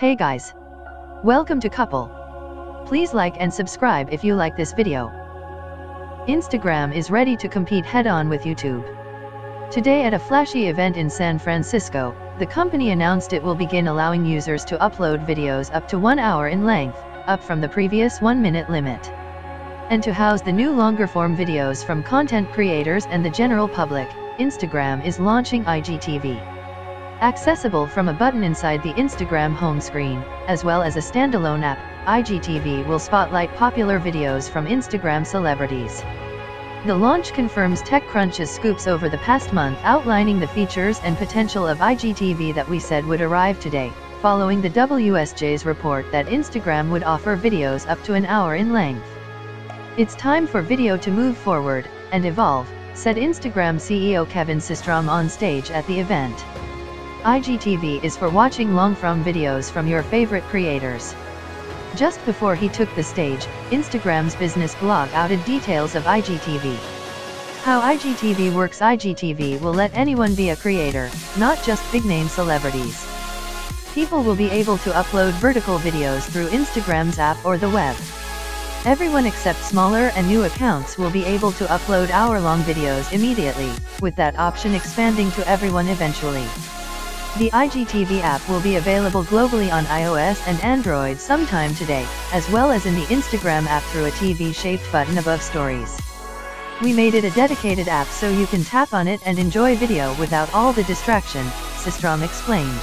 Hey guys. Welcome to Cupple. Please like and subscribe if you like this video. Instagram is ready to compete head-on with YouTube. Today at a flashy event in San Francisco, the company announced it will begin allowing users to upload videos up to one hour in length, up from the previous one-minute limit. And to house the new longer-form videos from content creators and the general public, Instagram is launching IGTV. Accessible from a button inside the Instagram home screen, as well as a standalone app, IGTV will spotlight popular videos from Instagram celebrities. The launch confirms TechCrunch's scoops over the past month outlining the features and potential of IGTV that we said would arrive today, following the WSJ's report that Instagram would offer videos up to an hour in length. It's time for video to move forward and evolve, said Instagram CEO Kevin Systrom on stage at the event. IGTV is for watching long-form videos from your favorite creators. Just before he took the stage, Instagram's business blog outed details of IGTV. How IGTV works IGTV will let anyone be a creator, not just big-name celebrities. People will be able to upload vertical videos through Instagram's app or the web. Everyone except smaller and new accounts will be able to upload hour-long videos immediately, with that option expanding to everyone eventually. The IGTV app will be available globally on iOS and Android sometime today, as well as in the Instagram app through a TV-shaped button above stories. We made it a dedicated app so you can tap on it and enjoy video without all the distraction, Systrom explained.